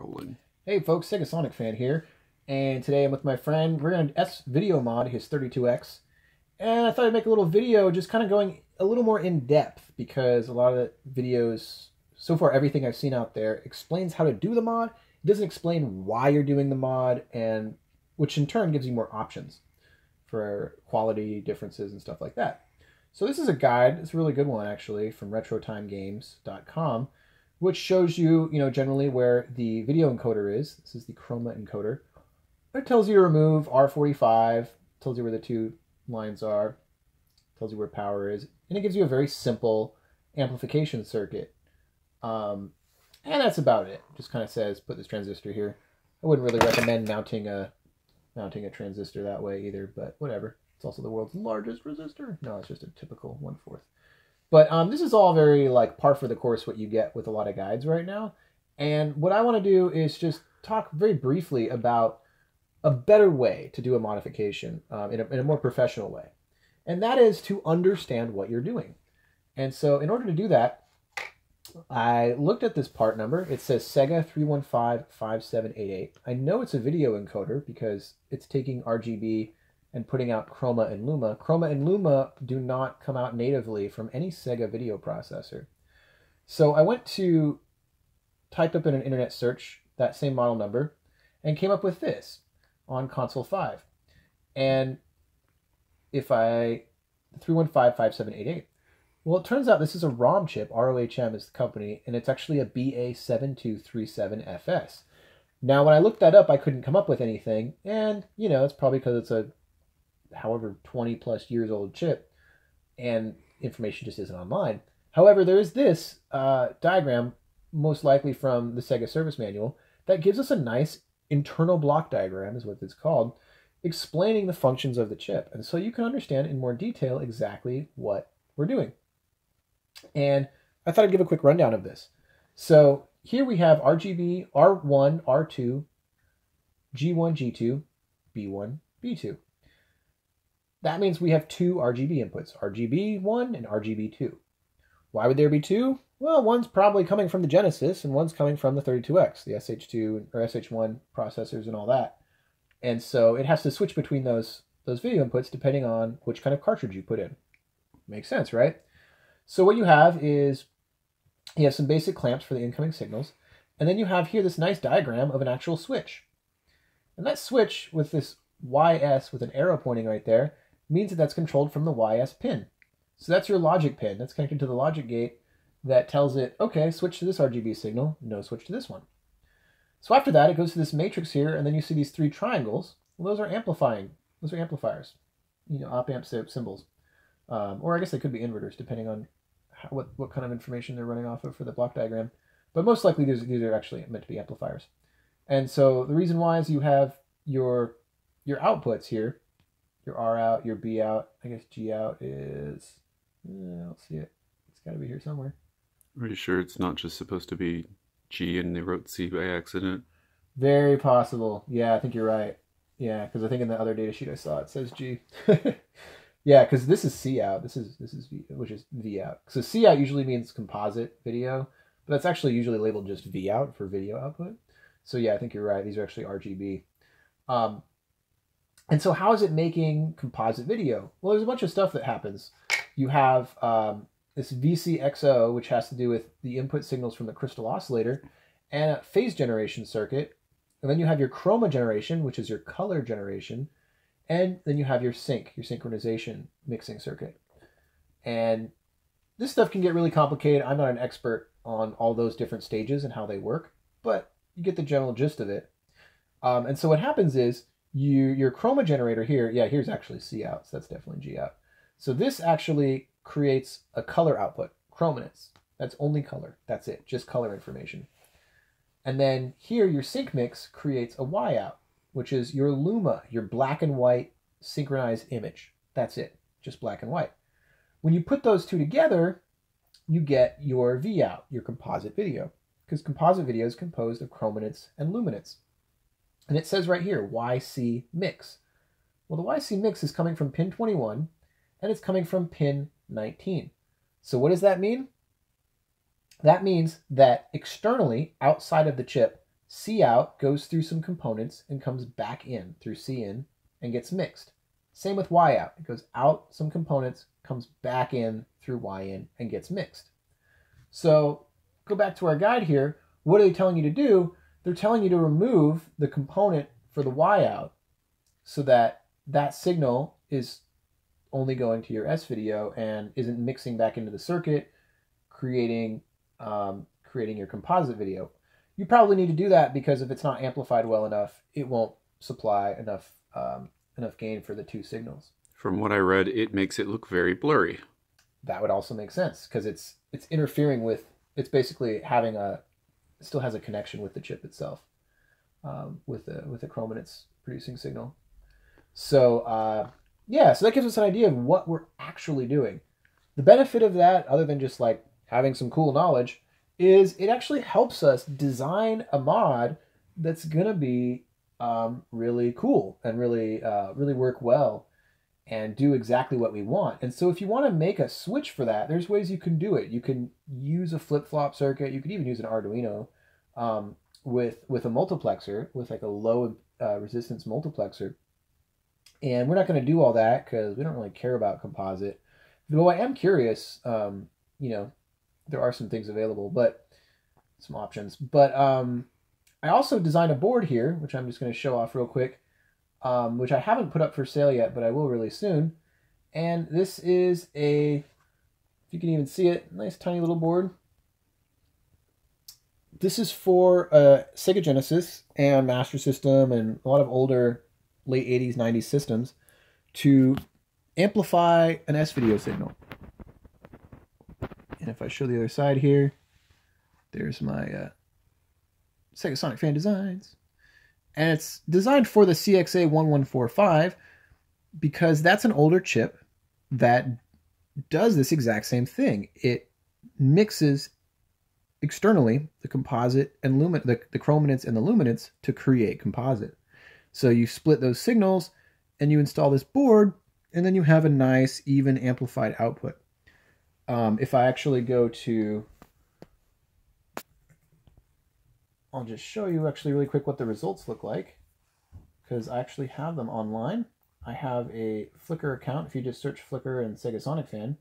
Rolling. Hey folks, Sega Sonic fan here, and today I'm with my friend. We're S video mod his 32X, and I thought I'd make a little video just kind of going a little more in depth because a lot of the videos so far, everything I've seen out there explains how to do the mod. It doesn't explain why you're doing the mod, and which in turn gives you more options for quality differences and stuff like that. So this is a guide. It's a really good one actually from RetroTimeGames.com which shows you, you know, generally where the video encoder is. This is the chroma encoder. It tells you to remove R45, tells you where the two lines are, tells you where power is, and it gives you a very simple amplification circuit. Um, and that's about it. Just kind of says put this transistor here. I wouldn't really recommend mounting a mounting a transistor that way either, but whatever. It's also the world's largest resistor. No, it's just a typical one fourth. But um, this is all very like par for the course what you get with a lot of guides right now. And what I want to do is just talk very briefly about a better way to do a modification um, in, a, in a more professional way. And that is to understand what you're doing. And so in order to do that, I looked at this part number. It says Sega 3155788. I know it's a video encoder because it's taking RGB and putting out Chroma and Luma. Chroma and Luma do not come out natively from any Sega video processor. So I went to, typed up in an internet search that same model number, and came up with this on console 5. And if I, 3155788. Well, it turns out this is a ROHM chip. ROHM is the company, and it's actually a BA7237FS. Now, when I looked that up, I couldn't come up with anything, and, you know, it's probably because it's a however 20 plus years old chip and information just isn't online. However, there is this uh, diagram, most likely from the Sega Service Manual, that gives us a nice internal block diagram, is what it's called, explaining the functions of the chip. And so you can understand in more detail exactly what we're doing. And I thought I'd give a quick rundown of this. So here we have RGB R1, R2, G1, G2, B1, B2 that means we have two RGB inputs, RGB1 and RGB2. Why would there be two? Well, one's probably coming from the Genesis and one's coming from the 32X, the SH2 or SH1 processors and all that. And so it has to switch between those those video inputs depending on which kind of cartridge you put in. Makes sense, right? So what you have is you have some basic clamps for the incoming signals, and then you have here this nice diagram of an actual switch. And that switch with this YS with an arrow pointing right there means that that's controlled from the YS pin. So that's your logic pin. That's connected to the logic gate that tells it, okay, switch to this RGB signal, no switch to this one. So after that, it goes to this matrix here, and then you see these three triangles. Well, those are amplifying. Those are amplifiers, you know, op-amp symbols. Um, or I guess they could be inverters, depending on how, what, what kind of information they're running off of for the block diagram. But most likely, these, these are actually meant to be amplifiers. And so the reason why is you have your your outputs here your R out, your B out. I guess G out is. I don't see it. It's got to be here somewhere. Are you sure it's not just supposed to be G and they wrote C by accident? Very possible. Yeah, I think you're right. Yeah, because I think in the other data sheet I saw it says G. yeah, because this is C out. This is this is V, which is V out. So C out usually means composite video, but that's actually usually labeled just V out for video output. So yeah, I think you're right. These are actually RGB. Um, and so, how is it making composite video? Well, there's a bunch of stuff that happens. You have um, this VCXO, which has to do with the input signals from the crystal oscillator, and a phase generation circuit. And then you have your chroma generation, which is your color generation. And then you have your sync, your synchronization mixing circuit. And this stuff can get really complicated. I'm not an expert on all those different stages and how they work, but you get the general gist of it. Um, and so what happens is you your chroma generator here, yeah, here's actually C out, so that's definitely G out. So this actually creates a color output, chrominance. That's only color. That's it, just color information. And then here your sync mix creates a Y out, which is your luma, your black and white synchronized image. That's it, just black and white. When you put those two together, you get your V out, your composite video, because composite video is composed of chrominance and luminance. And it says right here, YC mix. Well, the YC mix is coming from pin 21 and it's coming from pin 19. So what does that mean? That means that externally, outside of the chip, C out goes through some components and comes back in through C in and gets mixed. Same with Y out. It goes out some components, comes back in through Y in and gets mixed. So go back to our guide here. What are they telling you to do? They're telling you to remove the component for the Y out so that that signal is only going to your S video and isn't mixing back into the circuit, creating um, creating your composite video. You probably need to do that because if it's not amplified well enough, it won't supply enough um, enough gain for the two signals. From what I read, it makes it look very blurry. That would also make sense because it's it's interfering with it's basically having a still has a connection with the chip itself um, with the with the chrominance producing signal. So uh, yeah, so that gives us an idea of what we're actually doing. The benefit of that, other than just like having some cool knowledge, is it actually helps us design a mod that's gonna be um, really cool and really uh, really work well and do exactly what we want. And so if you want to make a switch for that, there's ways you can do it. You can use a flip-flop circuit. You could even use an Arduino um, with with a multiplexer, with like a low uh, resistance multiplexer. And we're not going to do all that because we don't really care about composite. Though I am curious, um, you know, there are some things available, but some options. But um, I also designed a board here, which I'm just going to show off real quick, um, which I haven't put up for sale yet, but I will really soon. And this is a, if you can even see it, nice tiny little board. This is for a Sega Genesis and Master System and a lot of older late 80s, 90s systems to amplify an S-video signal. And if I show the other side here, there's my uh, Sega Sonic Fan Designs. And it's designed for the CXA1145 because that's an older chip that does this exact same thing. It mixes externally the composite and lumin the, the chrominance and the luminance to create composite. So you split those signals and you install this board and then you have a nice even amplified output. Um, if I actually go to I'll just show you actually really quick what the results look like because I actually have them online. I have a Flickr account. If you just search Flickr and Sega Sonic Fan,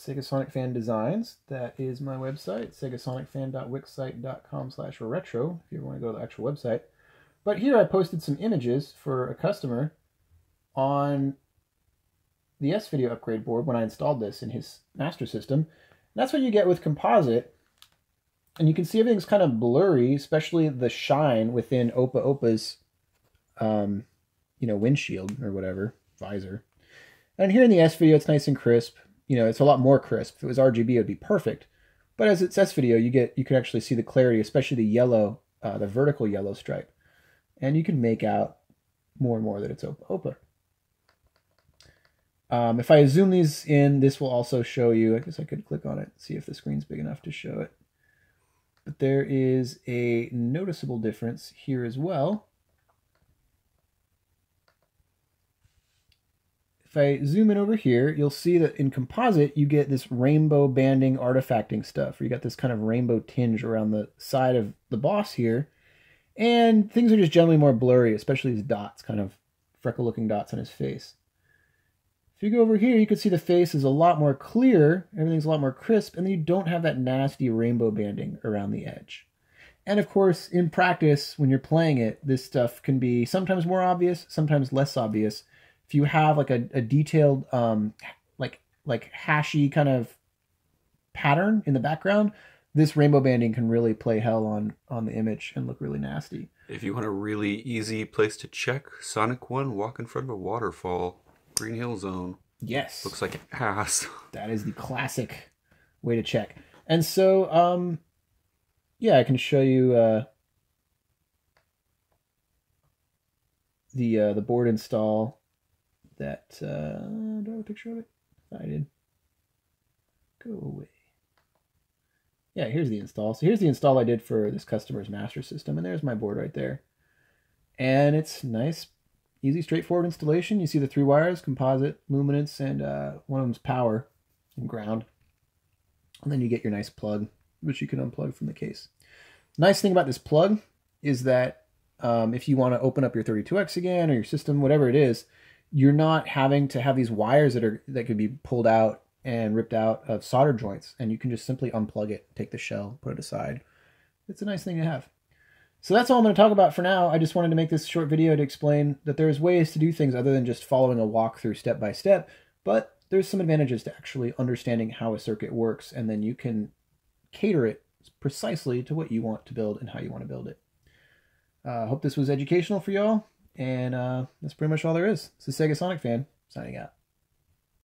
Sega Sonic Fan Designs. That is my website, segasonicfan.wixsite.com slash retro, if you want to go to the actual website. But here I posted some images for a customer on the S-Video upgrade board when I installed this in his master system. That's what you get with composite. And you can see everything's kind of blurry, especially the shine within Opa Opa's, um, you know, windshield or whatever, visor. And here in the S-Video, it's nice and crisp. You know, it's a lot more crisp. If it was RGB, it would be perfect. But as it's S-Video, you get you can actually see the clarity, especially the yellow, uh, the vertical yellow stripe. And you can make out more and more that it's Opa. Um, if I zoom these in, this will also show you, I guess I could click on it, see if the screen's big enough to show it. But there is a noticeable difference here as well. If I zoom in over here, you'll see that in composite, you get this rainbow banding artifacting stuff, you got this kind of rainbow tinge around the side of the boss here. And things are just generally more blurry, especially these dots, kind of freckle looking dots on his face. If you go over here, you can see the face is a lot more clear, everything's a lot more crisp, and then you don't have that nasty rainbow banding around the edge. And of course, in practice, when you're playing it, this stuff can be sometimes more obvious, sometimes less obvious. If you have like a, a detailed, um, like like hashy kind of pattern in the background, this rainbow banding can really play hell on on the image and look really nasty. If you want a really easy place to check, Sonic 1, walk in front of a waterfall. Green Hill Zone. Yes. Looks like ass. That is the classic way to check. And so, um, yeah, I can show you uh, the uh, the board install. That uh, do I have a picture of it? I did. Go away. Yeah, here's the install. So here's the install I did for this customer's master system, and there's my board right there. And it's nice, easy, straightforward installation. You see the three wires, composite, luminance, and uh, one of them's power and ground. And then you get your nice plug, which you can unplug from the case. Nice thing about this plug is that um, if you want to open up your 32X again or your system, whatever it is, you're not having to have these wires that are that could be pulled out and ripped out of solder joints, and you can just simply unplug it, take the shell, put it aside. It's a nice thing to have. So that's all I'm going to talk about for now. I just wanted to make this short video to explain that there's ways to do things other than just following a walkthrough step by step, but there's some advantages to actually understanding how a circuit works, and then you can cater it precisely to what you want to build and how you want to build it. I uh, hope this was educational for y'all, and uh, that's pretty much all there is. This is Sega Sonic Fan, signing out.